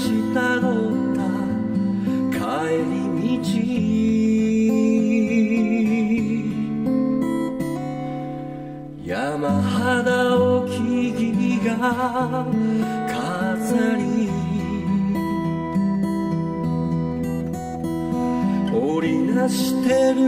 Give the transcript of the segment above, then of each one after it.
したどった帰り道。山肌を木々が飾り。織りなしてる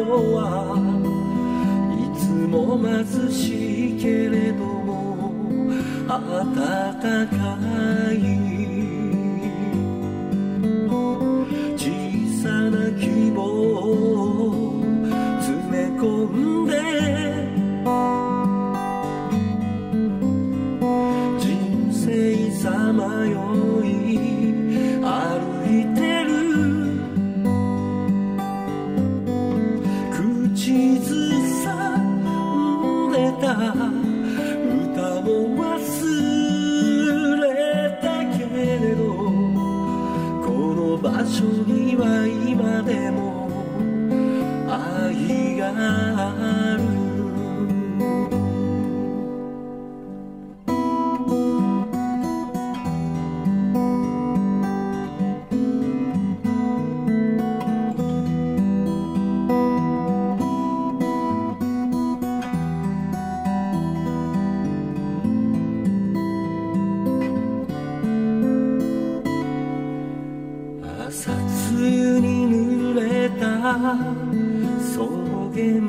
はいつも貧しいけれども暖かいた歌を忘れたけれどこの場所には今でも愛がある。草原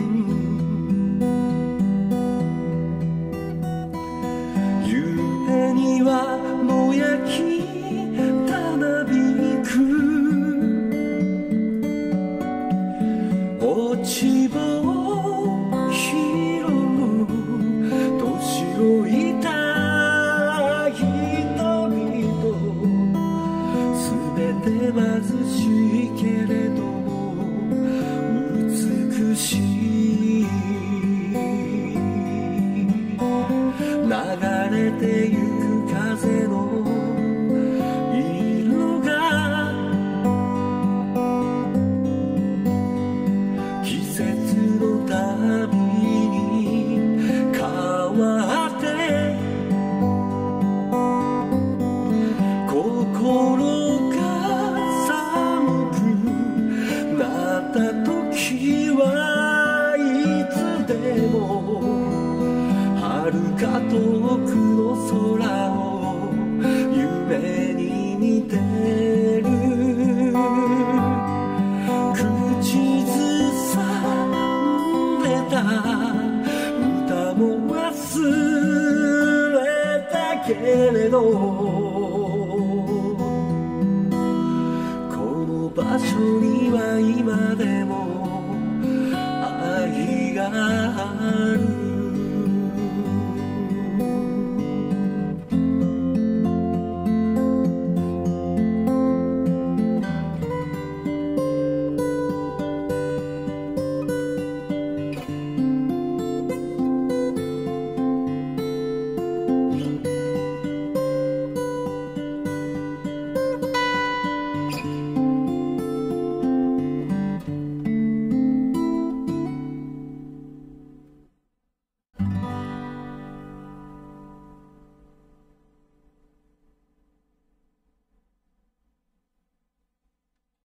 夢には野焼きたなびく。落ちれて忘れたけれどこの場所には今でも愛がある。